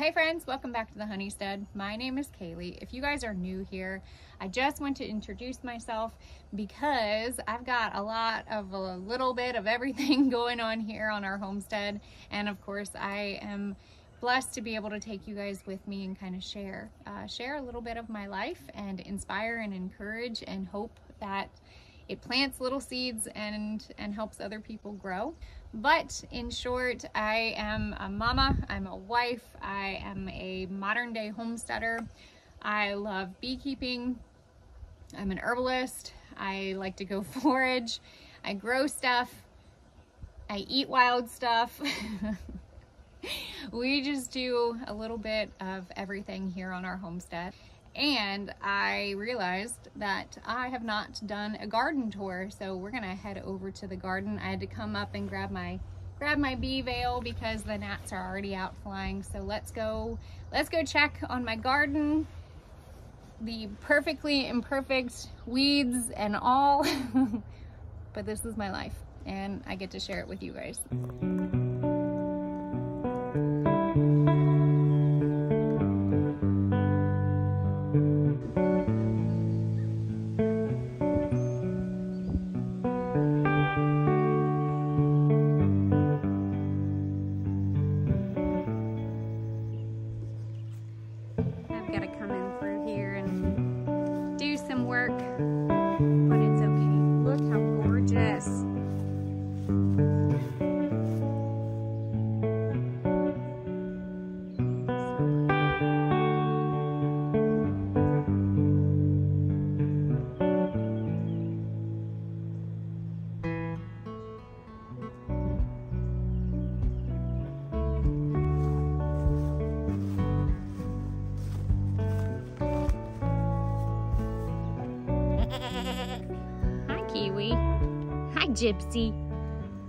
hey friends, welcome back to the Honeystead. My name is Kaylee. If you guys are new here, I just want to introduce myself because I've got a lot of a little bit of everything going on here on our homestead. And of course, I am blessed to be able to take you guys with me and kind of share, uh, share a little bit of my life and inspire and encourage and hope that it plants little seeds and, and helps other people grow. But in short, I am a mama, I'm a wife, I am a modern day homesteader. I love beekeeping. I'm an herbalist. I like to go forage. I grow stuff. I eat wild stuff. we just do a little bit of everything here on our homestead and I realized that I have not done a garden tour so we're gonna head over to the garden. I had to come up and grab my grab my bee veil because the gnats are already out flying. So let's go let's go check on my garden. The perfectly imperfect weeds and all. But this is my life and I get to share it with you guys. Gypsy.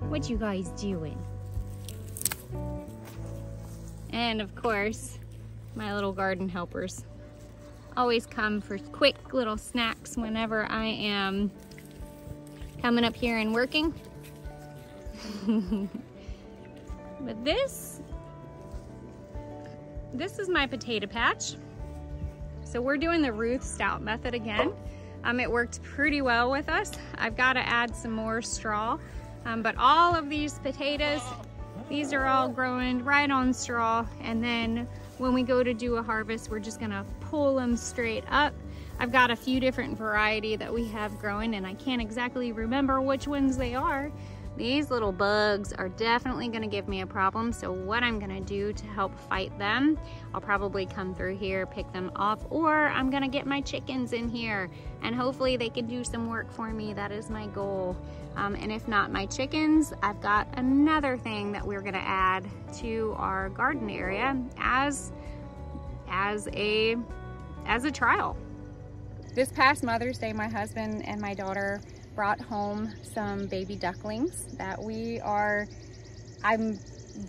What you guys doing? And of course, my little garden helpers always come for quick little snacks whenever I am coming up here and working. but this, this is my potato patch. So we're doing the Ruth Stout method again. Um, it worked pretty well with us. I've got to add some more straw, um, but all of these potatoes, these are all growing right on straw. And then when we go to do a harvest, we're just gonna pull them straight up. I've got a few different variety that we have growing and I can't exactly remember which ones they are, these little bugs are definitely gonna give me a problem, so what I'm gonna do to help fight them, I'll probably come through here, pick them off, or I'm gonna get my chickens in here, and hopefully they can do some work for me. That is my goal. Um, and if not my chickens, I've got another thing that we're gonna add to our garden area as, as, a, as a trial. This past Mother's Day, my husband and my daughter brought home some baby ducklings that we are, I'm,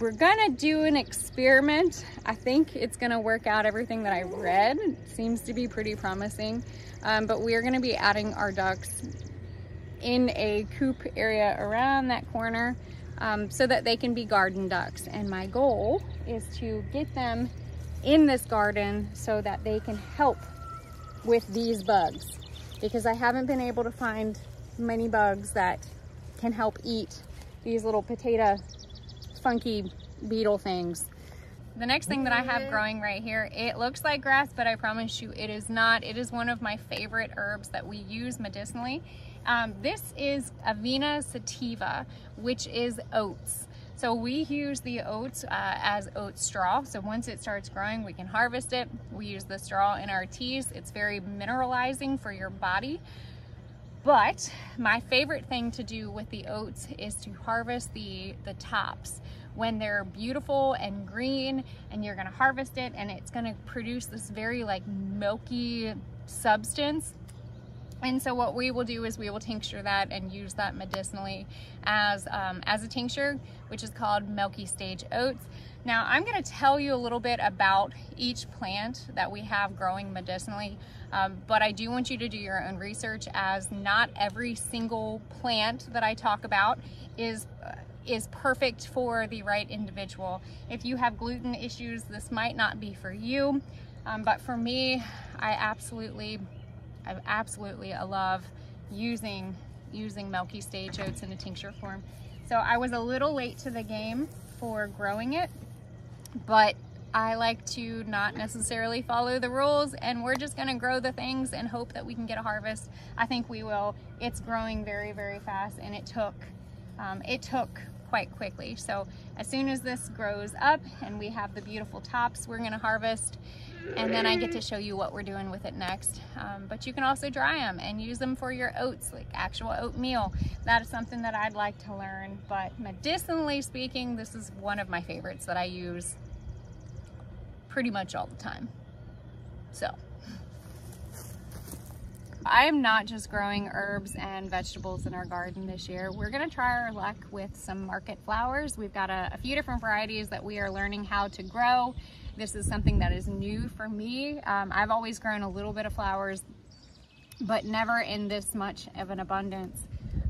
we're gonna do an experiment. I think it's gonna work out everything that I read. Seems to be pretty promising. Um, but we are gonna be adding our ducks in a coop area around that corner um, so that they can be garden ducks. And my goal is to get them in this garden so that they can help with these bugs because I haven't been able to find many bugs that can help eat these little potato funky beetle things. The next thing that I have growing right here, it looks like grass, but I promise you it is not. It is one of my favorite herbs that we use medicinally. Um, this is Avena sativa, which is oats. So we use the oats uh, as oat straw. So once it starts growing, we can harvest it. We use the straw in our teas. It's very mineralizing for your body. But my favorite thing to do with the oats is to harvest the, the tops when they're beautiful and green and you're gonna harvest it and it's gonna produce this very like milky substance. And so what we will do is we will tincture that and use that medicinally as, um, as a tincture, which is called milky stage oats. Now I'm gonna tell you a little bit about each plant that we have growing medicinally, um, but I do want you to do your own research as not every single plant that I talk about is uh, is perfect for the right individual. If you have gluten issues, this might not be for you. Um, but for me, I absolutely, I absolutely love using, using milky stage oats in a tincture form. So I was a little late to the game for growing it, but I like to not necessarily follow the rules and we're just gonna grow the things and hope that we can get a harvest. I think we will. It's growing very, very fast and it took, um, it took quite quickly. So as soon as this grows up and we have the beautiful tops, we're gonna harvest and then I get to show you what we're doing with it next. Um, but you can also dry them and use them for your oats, like actual oatmeal. That is something that I'd like to learn, but medicinally speaking, this is one of my favorites that I use pretty much all the time. So. I am not just growing herbs and vegetables in our garden this year. We're gonna try our luck with some market flowers. We've got a, a, few different varieties that we are learning how to grow. This is something that is new for me. Um, I've always grown a little bit of flowers, but never in this much of an abundance.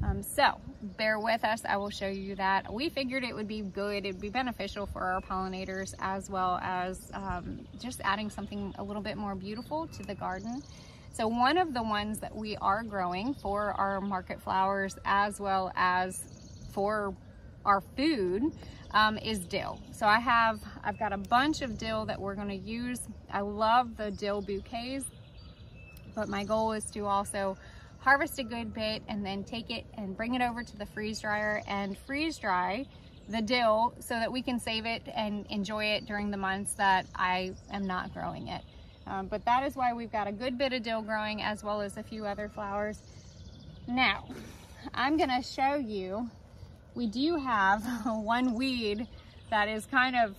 Um, so bear with us, I will show you that. We figured it would be good, it'd be beneficial for our pollinators as well as um, just adding something a little bit more beautiful to the garden. So one of the ones that we are growing for our market flowers as well as for our food um, is dill. So I have, I've got a bunch of dill that we're gonna use. I love the dill bouquets, but my goal is to also harvest a good bit and then take it and bring it over to the freeze dryer and freeze dry the dill so that we can save it and enjoy it during the months that I am not growing it. Um, but that is why we've got a good bit of dill growing as well as a few other flowers. Now, I'm gonna show you, we do have one weed that is kind of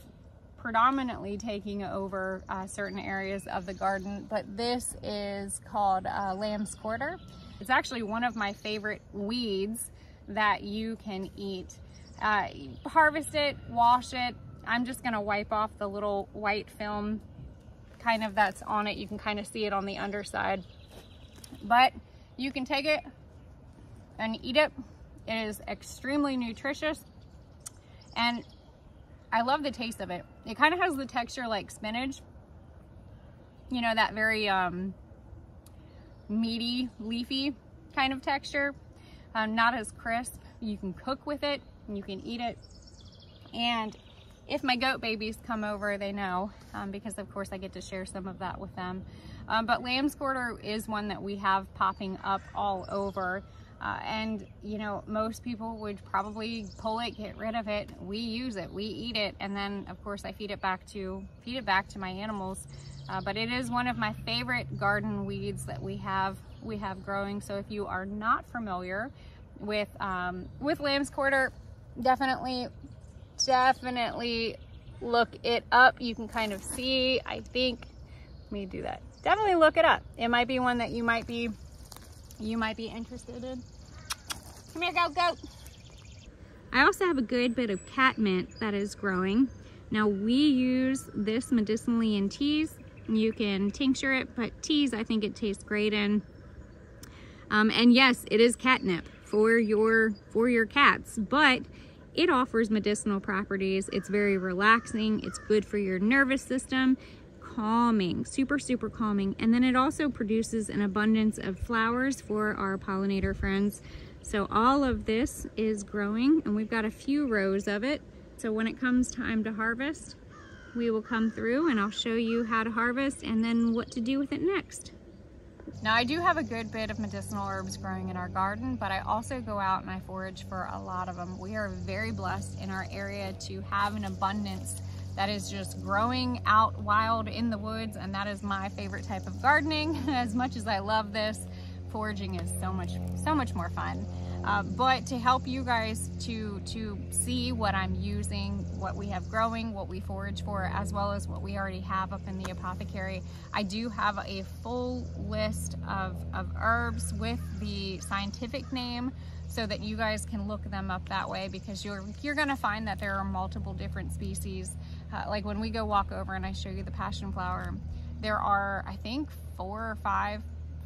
predominantly taking over uh, certain areas of the garden, but this is called uh, lamb's quarter. It's actually one of my favorite weeds that you can eat. Uh, harvest it, wash it. I'm just gonna wipe off the little white film kind of that's on it. You can kind of see it on the underside. But you can take it and eat it. It is extremely nutritious and I love the taste of it. It kind of has the texture like spinach. You know, that very um, meaty, leafy kind of texture. Um, not as crisp. You can cook with it and you can eat it. And if my goat babies come over, they know um, because of course I get to share some of that with them. Um, but lamb's quarter is one that we have popping up all over. Uh, and you know, most people would probably pull it, get rid of it. We use it, we eat it, and then of course I feed it back to feed it back to my animals. Uh, but it is one of my favorite garden weeds that we have we have growing. So if you are not familiar with um, with lamb's quarter, definitely definitely look it up. You can kind of see, I think, let me do that. Definitely look it up. It might be one that you might be, you might be interested in. Come here, go, go. I also have a good bit of catmint that is growing. Now we use this medicinally in teas. You can tincture it, but teas I think it tastes great in. Um, and yes, it is catnip for your for your cats, but it offers medicinal properties. It's very relaxing. It's good for your nervous system. Calming, super, super calming. And then it also produces an abundance of flowers for our pollinator friends. So all of this is growing and we've got a few rows of it. So when it comes time to harvest, we will come through and I'll show you how to harvest and then what to do with it next. Now I do have a good bit of medicinal herbs growing in our garden, but I also go out and I forage for a lot of them. We are very blessed in our area to have an abundance that is just growing out wild in the woods and that is my favorite type of gardening. As much as I love this, foraging is so much, so much more fun. Uh, but to help you guys to, to see what I'm using, what we have growing, what we forage for, as well as what we already have up in the apothecary, I do have a full list of, of herbs with the scientific name so that you guys can look them up that way because you're, you're gonna find that there are multiple different species. Uh, like when we go walk over and I show you the passion flower, there are, I think, four or five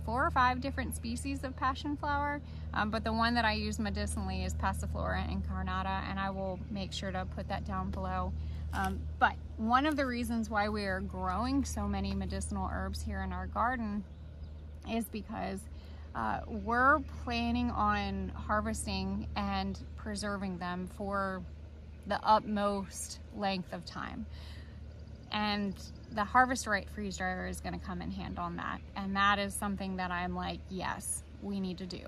four or five different species of passion flower, um, but the one that I use medicinally is Passiflora incarnata, and I will make sure to put that down below. Um, but one of the reasons why we are growing so many medicinal herbs here in our garden is because uh, we're planning on harvesting and preserving them for the utmost length of time. And the Harvest Right freeze dryer is going to come in hand on that. And that is something that I'm like, yes, we need to do.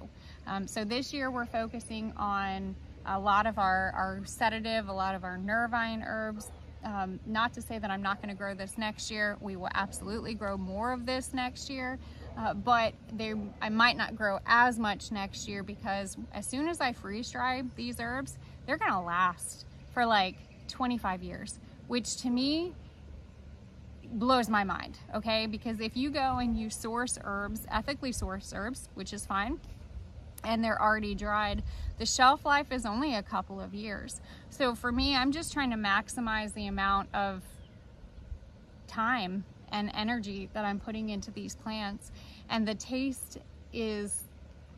Um, so this year we're focusing on a lot of our, our sedative, a lot of our nervine herbs. Um, not to say that I'm not going to grow this next year. We will absolutely grow more of this next year. Uh, but they, I might not grow as much next year because as soon as I freeze dry these herbs, they're going to last for like 25 years, which to me blows my mind, okay? Because if you go and you source herbs, ethically sourced herbs, which is fine, and they're already dried, the shelf life is only a couple of years. So for me, I'm just trying to maximize the amount of time and energy that I'm putting into these plants. And the taste is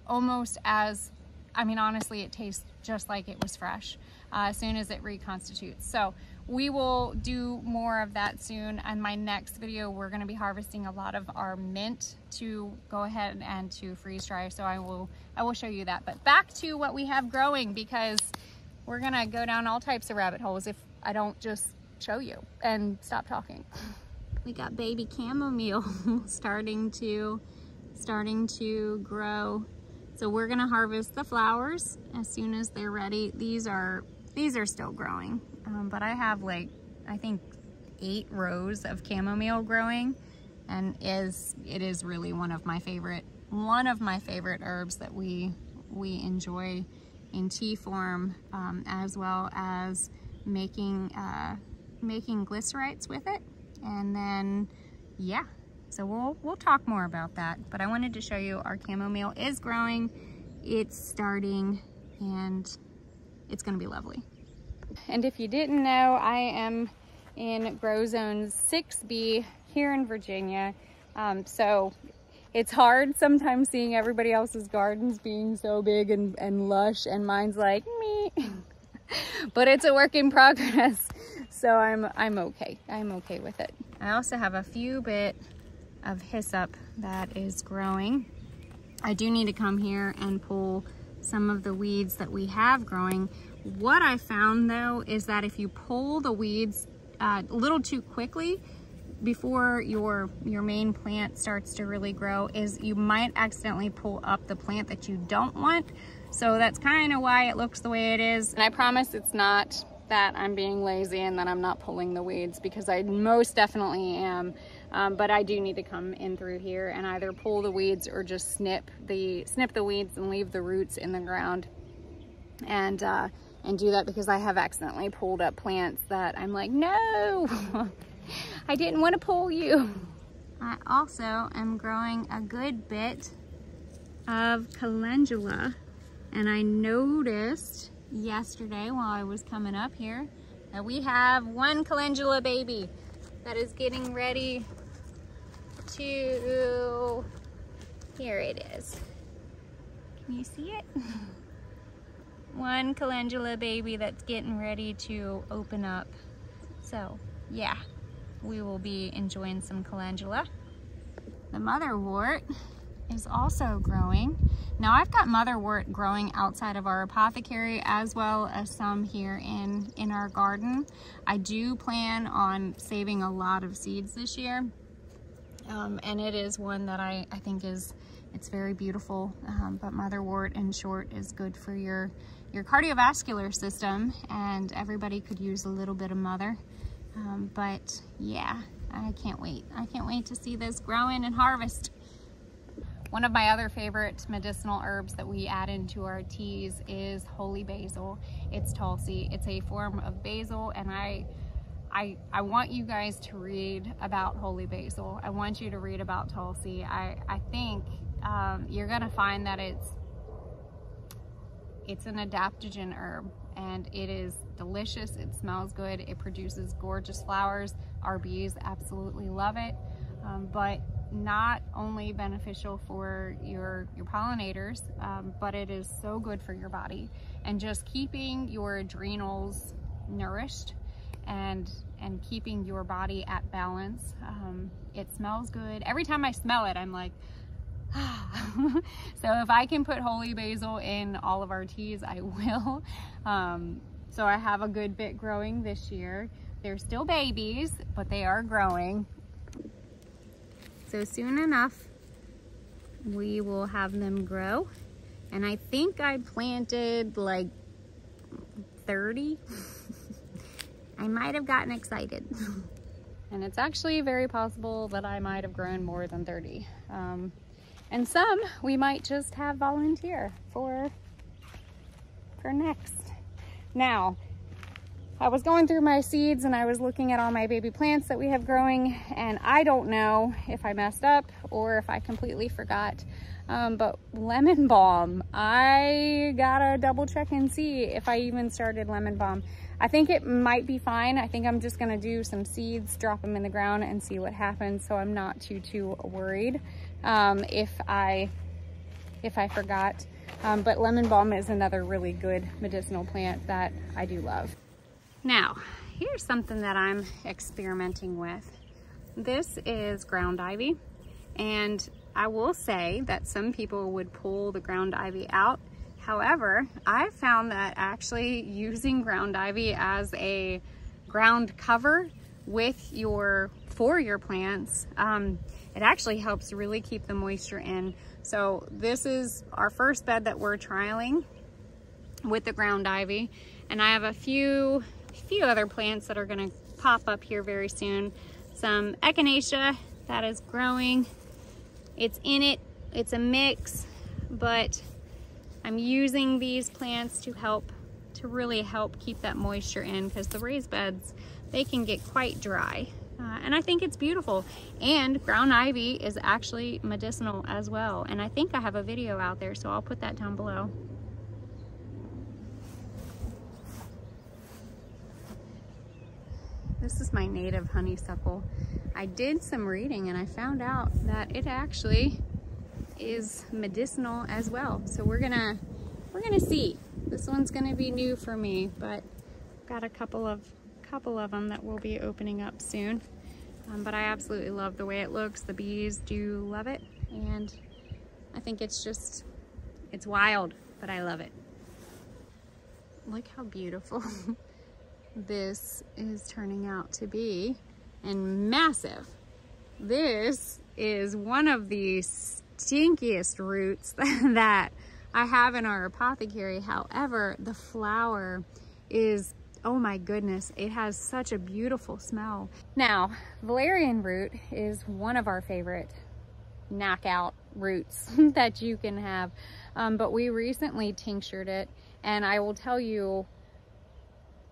almost as, I mean, honestly, it tastes just like it was fresh uh, as soon as it reconstitutes. So we will do more of that soon. And my next video, we're gonna be harvesting a lot of our mint to go ahead and to freeze dry. So I will, I will show you that. But back to what we have growing because we're gonna go down all types of rabbit holes if I don't just show you and stop talking. We got baby chamomile starting to, starting to grow. So we're gonna harvest the flowers as soon as they're ready. These are these are still growing, um, but I have like, I think eight rows of chamomile growing and is it is really one of my favorite, one of my favorite herbs that we, we enjoy in tea form um, as well as making, uh, making glycerites with it. And then, yeah, so we'll, we'll talk more about that. But I wanted to show you our chamomile is growing. It's starting and it's gonna be lovely. And if you didn't know, I am in Grow Zone 6B here in Virginia. Um, so it's hard sometimes seeing everybody else's gardens being so big and, and lush and mine's like me. but it's a work in progress. So I'm, I'm okay. I'm okay with it. I also have a few bit of hyssop that is growing. I do need to come here and pull some of the weeds that we have growing. What I found though is that if you pull the weeds uh, a little too quickly before your your main plant starts to really grow is you might accidentally pull up the plant that you don't want. So that's kind of why it looks the way it is. And I promise it's not that I'm being lazy and that I'm not pulling the weeds because I most definitely am. Um, but I do need to come in through here and either pull the weeds or just snip the snip the weeds and leave the roots in the ground and uh, and do that because I have accidentally pulled up plants that I'm like no I didn't want to pull you I also am growing a good bit of calendula and I noticed yesterday while I was coming up here that we have one calendula baby that is getting ready to, here it is. Can you see it? One calendula baby that's getting ready to open up. So yeah, we will be enjoying some calendula. The motherwort is also growing. Now I've got motherwort growing outside of our apothecary as well as some here in, in our garden. I do plan on saving a lot of seeds this year um, and it is one that I, I think is it's very beautiful um, but motherwort in short is good for your your cardiovascular system and everybody could use a little bit of mother. Um, but yeah I can't wait. I can't wait to see this growing and harvest. One of my other favorite medicinal herbs that we add into our teas is holy basil. It's tulsi. It's a form of basil and I I, I want you guys to read about holy basil. I want you to read about Tulsi. I, I think um, you're gonna find that it's it's an adaptogen herb and it is delicious. It smells good. It produces gorgeous flowers. Our bees absolutely love it. Um, but not only beneficial for your, your pollinators, um, but it is so good for your body. And just keeping your adrenals nourished and and keeping your body at balance. Um, it smells good. Every time I smell it, I'm like, so if I can put holy basil in all of our teas, I will. Um, so I have a good bit growing this year. They're still babies, but they are growing. So soon enough, we will have them grow. And I think I planted like 30. I might have gotten excited. and it's actually very possible that I might have grown more than 30. Um, and some we might just have volunteer for, for next. Now, I was going through my seeds and I was looking at all my baby plants that we have growing and I don't know if I messed up or if I completely forgot. Um, but lemon balm, I gotta double check and see if I even started lemon balm. I think it might be fine. I think I'm just gonna do some seeds, drop them in the ground and see what happens. So I'm not too, too worried um, if I if I forgot. Um, but lemon balm is another really good medicinal plant that I do love. Now, here's something that I'm experimenting with. This is ground ivy, and I will say that some people would pull the ground ivy out. However, I found that actually using ground ivy as a ground cover with your, for your plants, um, it actually helps really keep the moisture in. So this is our first bed that we're trialing with the ground ivy. And I have a few, few other plants that are gonna pop up here very soon. Some echinacea that is growing. It's in it, it's a mix, but I'm using these plants to help, to really help keep that moisture in because the raised beds, they can get quite dry. Uh, and I think it's beautiful. And ground ivy is actually medicinal as well. And I think I have a video out there, so I'll put that down below. This is my native honeysuckle. I did some reading and I found out that it actually is medicinal as well. So we're gonna, we're gonna see. This one's gonna be new for me, but got a couple of couple of them that we'll be opening up soon. Um, but I absolutely love the way it looks. The bees do love it. And I think it's just, it's wild, but I love it. Look how beautiful this is turning out to be and massive. This is one of the stinkiest roots that I have in our apothecary. However, the flower is oh my goodness, it has such a beautiful smell. Now, valerian root is one of our favorite knockout roots that you can have. Um, but we recently tinctured it and I will tell you,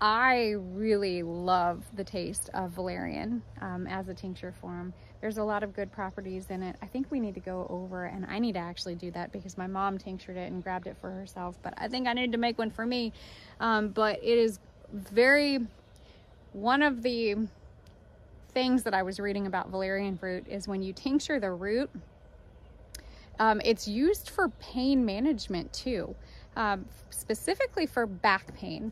I really love the taste of valerian um, as a tincture form. There's a lot of good properties in it. I think we need to go over and I need to actually do that because my mom tinctured it and grabbed it for herself, but I think I need to make one for me. Um, but it is very, one of the things that I was reading about valerian root is when you tincture the root, um, it's used for pain management too, um, specifically for back pain.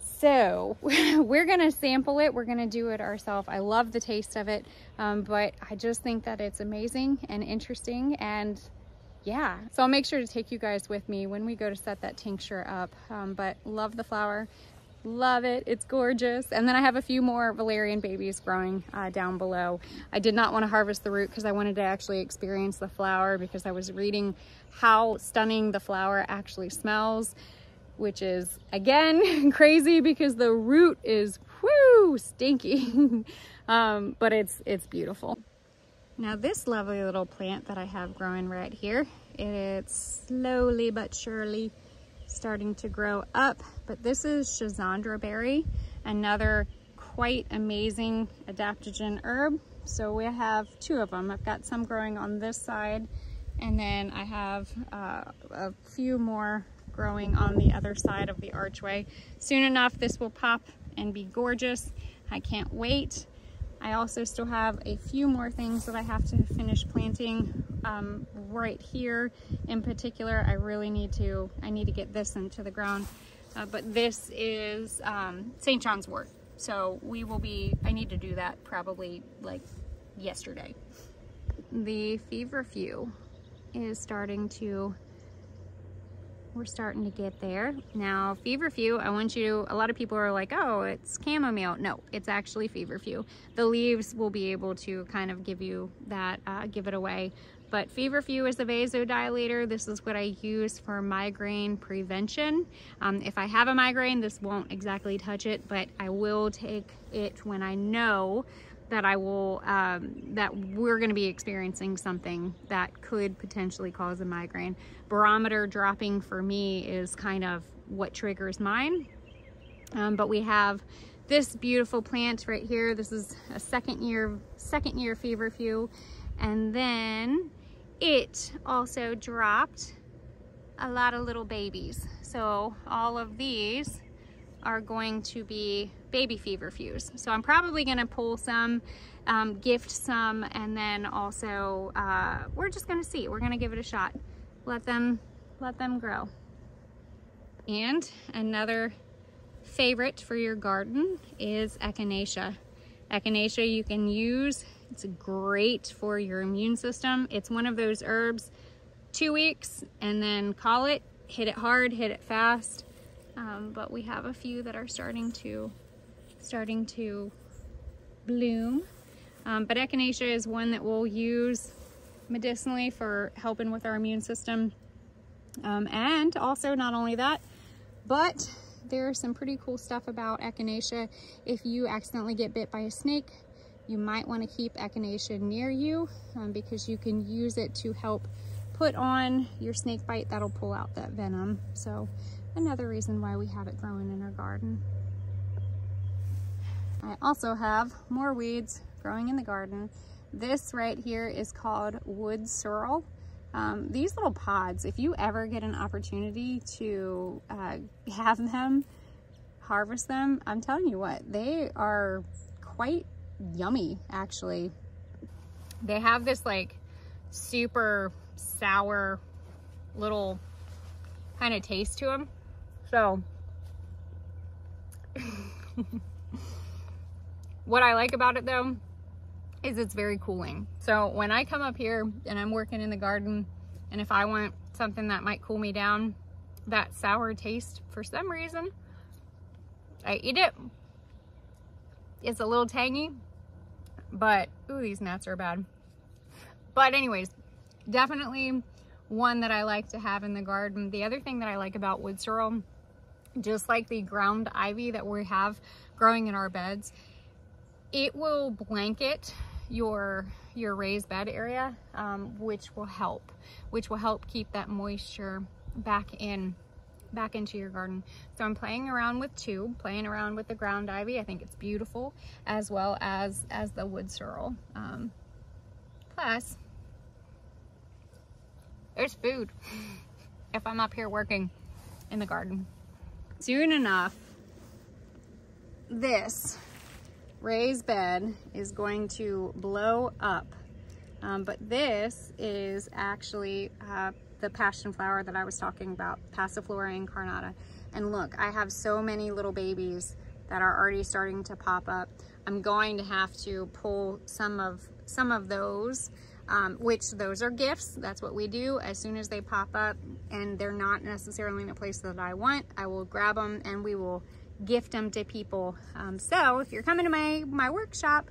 So we're gonna sample it. We're gonna do it ourselves. I love the taste of it, um, but I just think that it's amazing and interesting and yeah. So I'll make sure to take you guys with me when we go to set that tincture up. Um, but love the flower. Love it. It's gorgeous. And then I have a few more valerian babies growing uh, down below. I did not want to harvest the root because I wanted to actually experience the flower because I was reading how stunning the flower actually smells, which is, again, crazy because the root is, whoo, stinky. um, but it's, it's beautiful. Now this lovely little plant that I have growing right here, it's slowly but surely starting to grow up. But this is Schisandra berry, another quite amazing adaptogen herb. So we have two of them. I've got some growing on this side and then I have uh, a few more growing on the other side of the archway. Soon enough, this will pop and be gorgeous. I can't wait. I also still have a few more things that I have to finish planting um, right here in particular. I really need to, I need to get this into the ground. Uh, but this is um, St. John's wort. So we will be, I need to do that probably like yesterday. The feverfew is starting to we're starting to get there. Now, feverfew, I want you, a lot of people are like, oh, it's chamomile. No, it's actually feverfew. The leaves will be able to kind of give you that, uh, give it away. But feverfew is a vasodilator. This is what I use for migraine prevention. Um, if I have a migraine, this won't exactly touch it, but I will take it when I know that I will, um, that we're gonna be experiencing something that could potentially cause a migraine. Barometer dropping for me is kind of what triggers mine. Um, but we have this beautiful plant right here. This is a second year, second year feverfew. And then it also dropped a lot of little babies. So all of these are going to be baby feverfews. So I'm probably gonna pull some, um, gift some, and then also, uh, we're just gonna see. We're gonna give it a shot. Let them, let them grow. And another favorite for your garden is echinacea. Echinacea you can use, it's great for your immune system. It's one of those herbs, two weeks and then call it, hit it hard, hit it fast um, but we have a few that are starting to starting to bloom. Um, but echinacea is one that we'll use medicinally for helping with our immune system. Um, and also not only that, but there's some pretty cool stuff about echinacea. If you accidentally get bit by a snake, you might want to keep echinacea near you um, because you can use it to help put on your snake bite that'll pull out that venom. So another reason why we have it growing in our garden. I also have more weeds growing in the garden. This right here is called wood sorrel. Um, these little pods, if you ever get an opportunity to uh, have them, harvest them, I'm telling you what, they are quite yummy actually. They have this like super sour little kind of taste to them. So, what I like about it though, is it's very cooling. So when I come up here and I'm working in the garden, and if I want something that might cool me down, that sour taste, for some reason, I eat it. It's a little tangy, but, ooh, these gnats are bad. But anyways, definitely one that I like to have in the garden. The other thing that I like about wood sorrel just like the ground ivy that we have growing in our beds, it will blanket your your raised bed area, um, which will help, which will help keep that moisture back in back into your garden. So I'm playing around with two, playing around with the ground ivy. I think it's beautiful, as well as as the wood sorrel. Um, plus, there's food if I'm up here working in the garden soon enough, this raised bed is going to blow up. Um, but this is actually uh, the passion flower that I was talking about, Passiflora incarnata. And look, I have so many little babies that are already starting to pop up. I'm going to have to pull some of some of those um, which those are gifts. That's what we do. As soon as they pop up and they're not necessarily in a place that I want, I will grab them and we will gift them to people. Um, so if you're coming to my, my workshop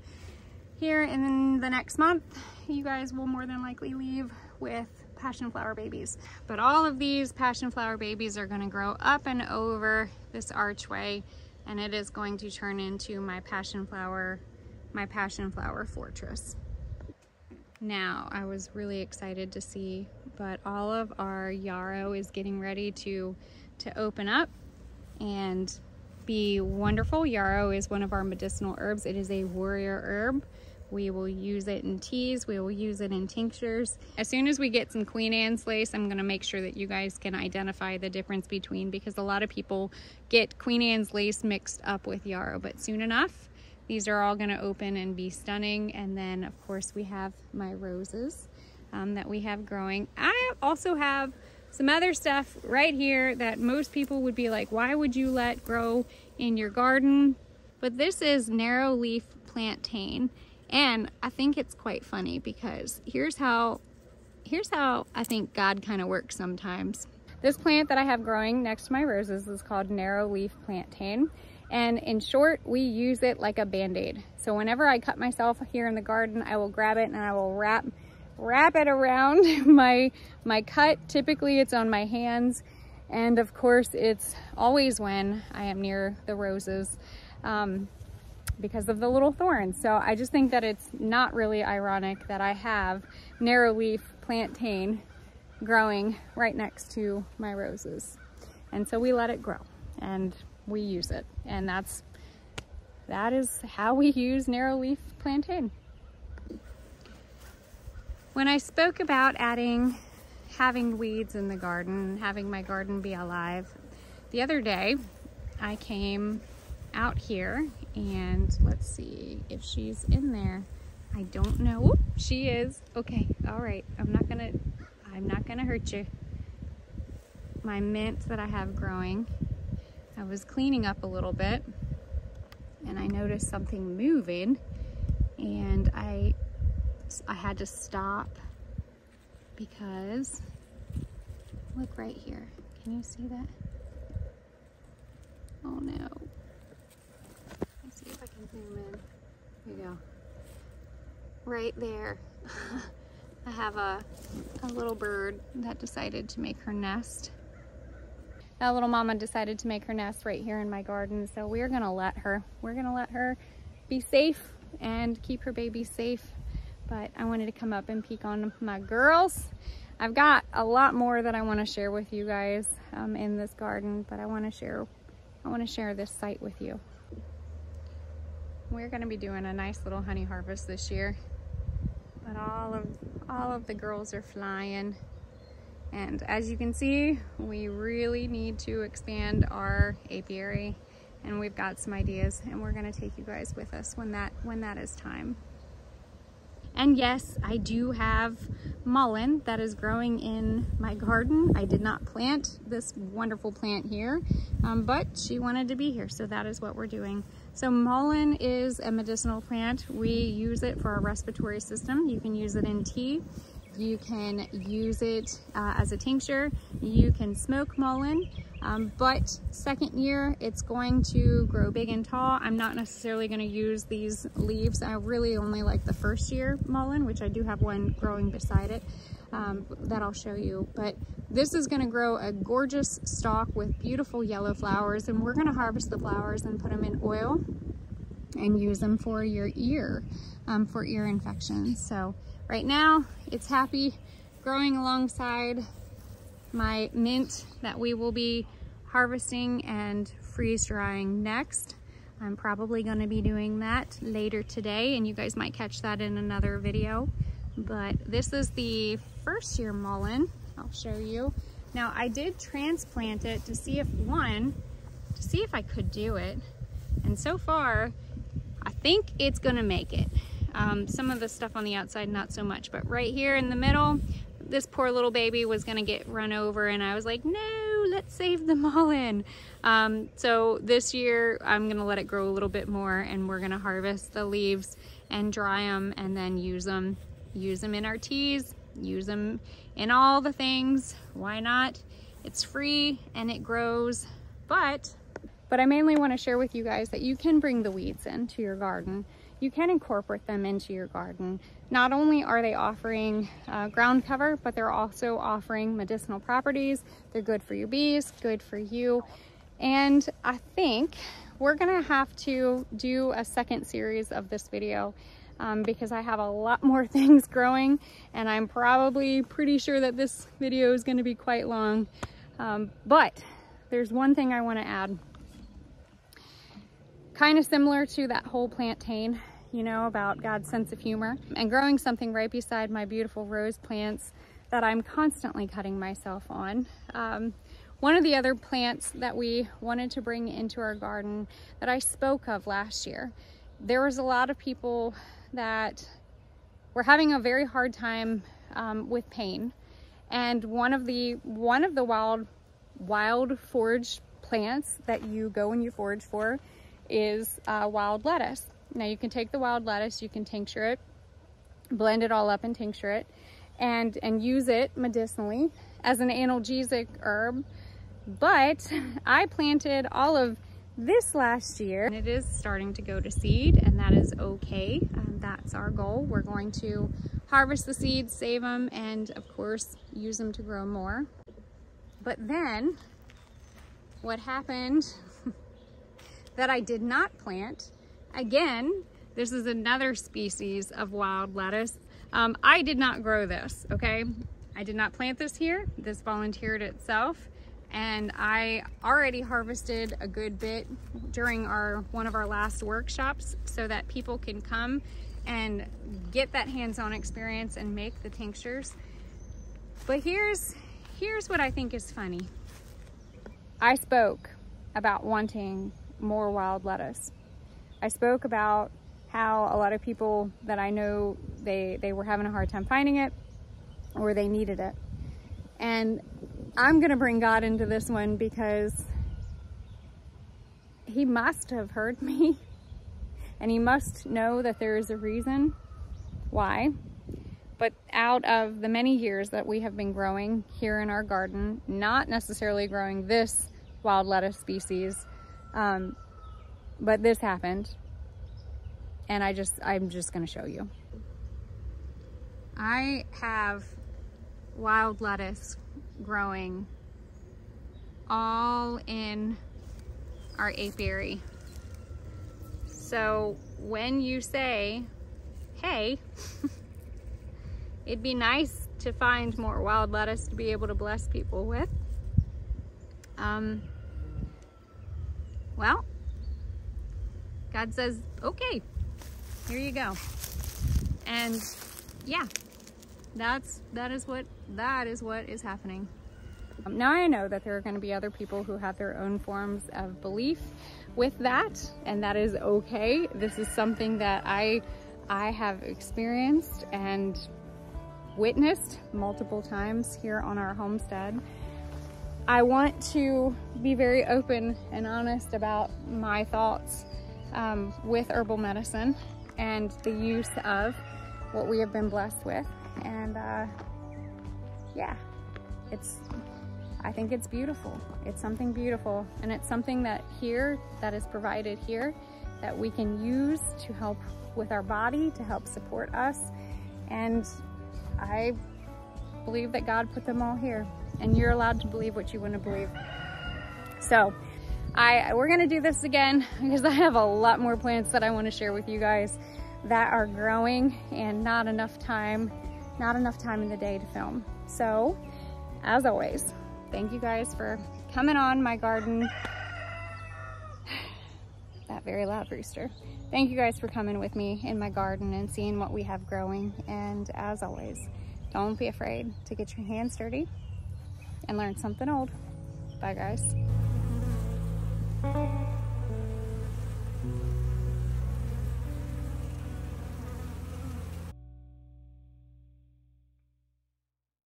here in the next month, you guys will more than likely leave with passion flower babies. But all of these passion flower babies are gonna grow up and over this archway and it is going to turn into my passion flower, my passion flower fortress now. I was really excited to see, but all of our yarrow is getting ready to, to open up and be wonderful. Yarrow is one of our medicinal herbs. It is a warrior herb. We will use it in teas. We will use it in tinctures. As soon as we get some Queen Anne's lace, I'm gonna make sure that you guys can identify the difference between because a lot of people get Queen Anne's lace mixed up with yarrow, but soon enough, these are all gonna open and be stunning. And then of course we have my roses um, that we have growing. I also have some other stuff right here that most people would be like, why would you let grow in your garden? But this is narrow leaf plantain. And I think it's quite funny because here's how, here's how I think God kind of works sometimes. This plant that I have growing next to my roses is called narrow leaf plantain. And in short, we use it like a band-aid. So whenever I cut myself here in the garden, I will grab it and I will wrap wrap it around my my cut. Typically it's on my hands. And of course it's always when I am near the roses um, because of the little thorns. So I just think that it's not really ironic that I have narrow leaf plantain growing right next to my roses. And so we let it grow and we use it. And that's, that is how we use narrow leaf plantain. When I spoke about adding, having weeds in the garden, having my garden be alive, the other day I came out here and let's see if she's in there. I don't know. She is. Okay, all right. I'm not gonna, I'm not gonna hurt you. My mint that I have growing I was cleaning up a little bit and I noticed something moving and I, I had to stop because look right here. Can you see that? Oh no. Let's see if I can zoom in. You go. Right there. I have a, a little bird that decided to make her nest that little mama decided to make her nest right here in my garden. So we're gonna let her, we're gonna let her be safe and keep her baby safe. But I wanted to come up and peek on my girls. I've got a lot more that I wanna share with you guys um, in this garden, but I wanna share, I wanna share this site with you. We're gonna be doing a nice little honey harvest this year. But all of, all of the girls are flying. And as you can see, we really need to expand our apiary and we've got some ideas and we're gonna take you guys with us when that, when that is time. And yes, I do have mullein that is growing in my garden. I did not plant this wonderful plant here, um, but she wanted to be here, so that is what we're doing. So mullein is a medicinal plant. We use it for our respiratory system. You can use it in tea. You can use it uh, as a tincture. You can smoke mullein, um, but second year it's going to grow big and tall. I'm not necessarily gonna use these leaves. I really only like the first year mullein, which I do have one growing beside it um, that I'll show you. But this is gonna grow a gorgeous stalk with beautiful yellow flowers and we're gonna harvest the flowers and put them in oil and use them for your ear, um, for ear infections. So Right now, it's happy growing alongside my mint that we will be harvesting and freeze drying next. I'm probably going to be doing that later today and you guys might catch that in another video. But this is the first year mullein. I'll show you. Now I did transplant it to see if one, to see if I could do it. And so far, I think it's gonna make it. Um, some of the stuff on the outside, not so much, but right here in the middle, this poor little baby was gonna get run over and I was like, no, save the mullein. Um, so this year I'm gonna let it grow a little bit more and we're gonna harvest the leaves and dry them and then use them. Use them in our teas, use them in all the things. Why not? It's free and it grows, but, but I mainly wanna share with you guys that you can bring the weeds into your garden you can incorporate them into your garden. Not only are they offering uh, ground cover, but they're also offering medicinal properties. They're good for your bees, good for you. And I think we're gonna have to do a second series of this video um, because I have a lot more things growing and I'm probably pretty sure that this video is gonna be quite long. Um, but there's one thing I wanna add kind of similar to that whole plantain, you know, about God's sense of humor and growing something right beside my beautiful rose plants that I'm constantly cutting myself on. Um, one of the other plants that we wanted to bring into our garden that I spoke of last year there was a lot of people that were having a very hard time um, with pain. And one of the one of the wild wild forage plants that you go and you forage for is uh, wild lettuce. Now you can take the wild lettuce, you can tincture it, blend it all up and tincture it, and, and use it medicinally as an analgesic herb. But I planted all of this last year and it is starting to go to seed and that is okay. Um, that's our goal. We're going to harvest the seeds, save them, and of course use them to grow more. But then what happened that I did not plant, again, this is another species of wild lettuce. Um, I did not grow this, okay? I did not plant this here. This volunteered itself and I already harvested a good bit during our one of our last workshops so that people can come and get that hands-on experience and make the tinctures. But here's here's what I think is funny. I spoke about wanting more wild lettuce. I spoke about how a lot of people that I know they they were having a hard time finding it or they needed it. And I'm going to bring God into this one because he must have heard me and he must know that there is a reason why. But out of the many years that we have been growing here in our garden, not necessarily growing this wild lettuce species, um, but this happened. And I just, I'm just gonna show you. I have wild lettuce growing all in our apiary. So when you say, hey, it'd be nice to find more wild lettuce to be able to bless people with. Um, well, God says, okay, here you go. And yeah, that's that is what that is what is happening. Um, now i know that there are going to be other people who have their own forms of belief with that and that is okay. This is something that i i have experienced and witnessed multiple times here on our homestead. I want to be very open and honest about my thoughts um, with herbal medicine and the use of what we have been blessed with and uh, yeah, it's, I think it's beautiful. It's something beautiful and it's something that here, that is provided here, that we can use to help with our body, to help support us. And I believe that God put them all here and you're allowed to believe what you want to believe. So I, we're gonna do this again because I have a lot more plants that I wanna share with you guys that are growing and not enough time not enough time in the day to film. So, as always, thank you guys for coming on my garden. that very loud rooster. Thank you guys for coming with me in my garden and seeing what we have growing. And as always, don't be afraid to get your hands dirty and learn something old. Bye guys. Thank you.